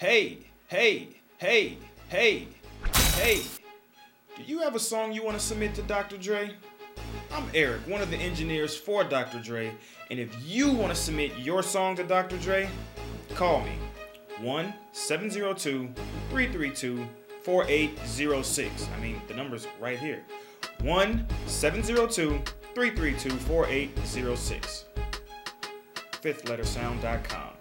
Hey, hey, hey, hey, hey. Do you have a song you want to submit to Dr. Dre? I'm Eric, one of the engineers for Dr. Dre, and if you want to submit your song to Dr. Dre, call me 1 702 332 4806. I mean, the number's right here 1 702 332 4806. FifthLetterSound.com.